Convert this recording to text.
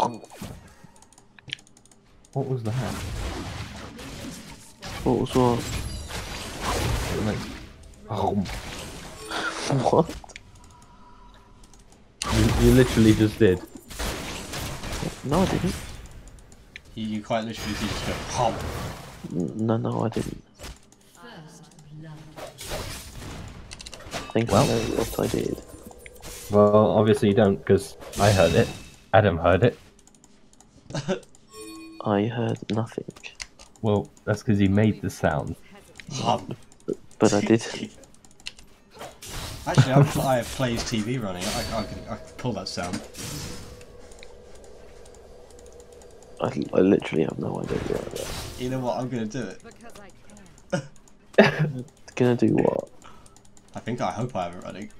Hum. What was that? What was what? Like, oh, What? you, you literally just did. No, I didn't. You, you quite literally did just go hum. No, no, I didn't. I think Well. I know what I did. Well, obviously you don't, because I heard it. Adam heard it. I heard nothing, Well, that's because he made the sound. Hum. but I did. Actually, I'm, I have Plays TV running. I, I, can, I can pull that sound. I, I literally have no idea what that. You know what? I'm gonna do it. Because I. Gonna do what? I think I hope I have it running.